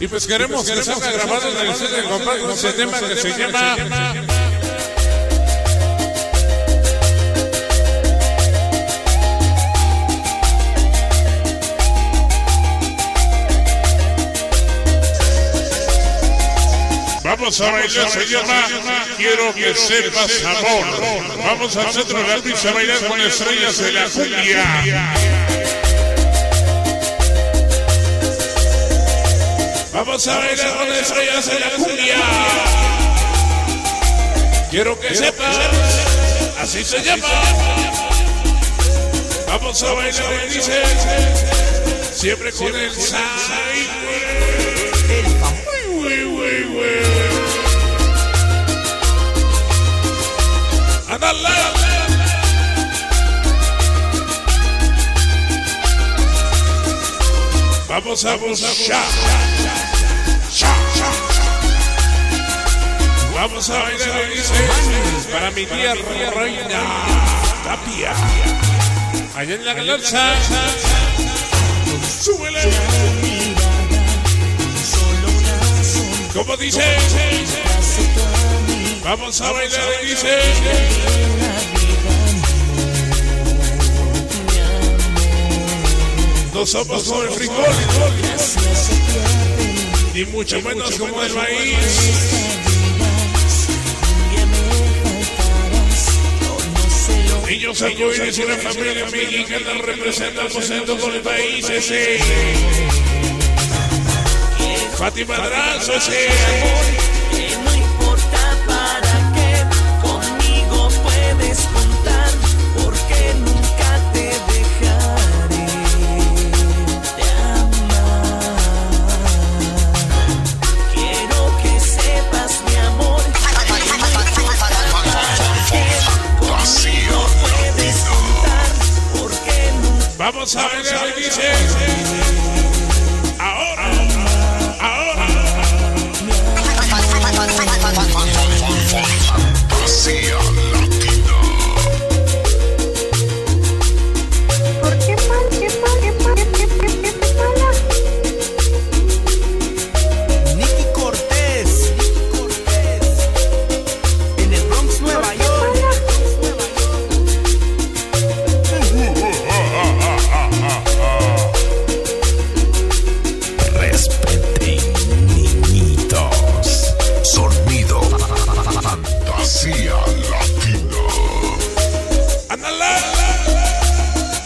Y pues queremos que salga grabado en el de compadre ese tema que se llama Vamos a bailar, se llama Quiero que sepas amor. Vamos al centro de la pista a bailar con estrellas de la cumbia. Vamos a bailar con estrellas de la cumbia. Quiero que sepas, así se llama. Vamos a bailar, dice, siempre con el. Ándale. Vamos a buscar. Vamos a bailar para mi tía reina Tapia. Allá en la galarza. Súbele. Como dice. Vamos a bailar dice. No somos como el frijol. Ni mucho menos como el maíz. Niños arcoíris y una familia mexicana representamos en todo el país ese. Fátima Drazo ese. Vamos a ver, dice.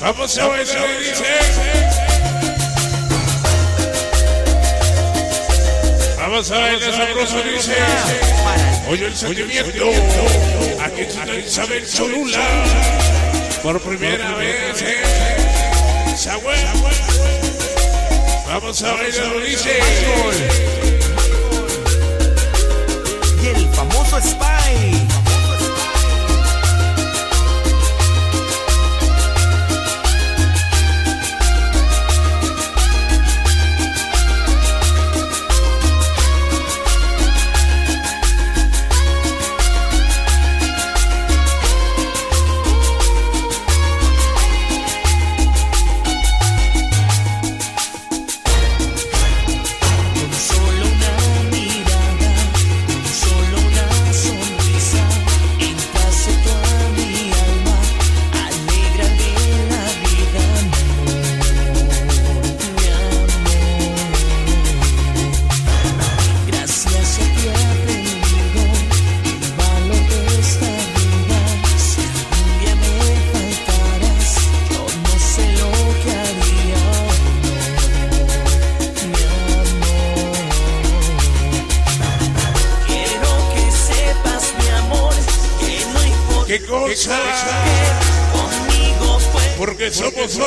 Vamos a bailar, dice. Vamos a bailar sabroso, dice. Oye el sentimiento. Aquí está Isabel Cholula. Por primera vez, eh. Vamos a bailar, dice. Y el famoso Spy. Porque somos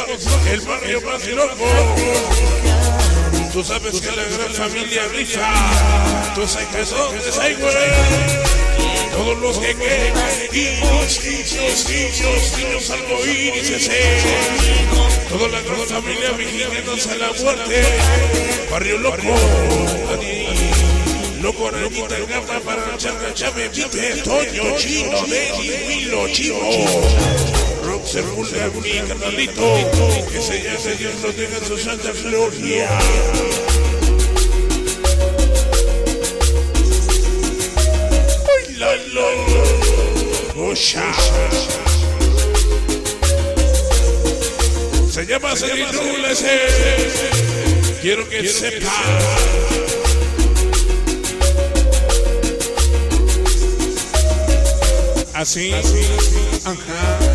el barrio más loco. Tú sabes que la gran familia rifa. Tú sabes que son. Todos los que quieren niños, niños, niños, niños arcoíris. Toda la gran familia vigilándose a la muerte. Barrio loco. Loco Ranita Gata para Charra Chávez, Vite, Toño, Chino, Denny, Wilo, Chico. Se a mi canalito, que se Señor lo tenga su santa gloria. La. Osha. Se llama Serino eh. Quiero que sepa. Así. Ajá.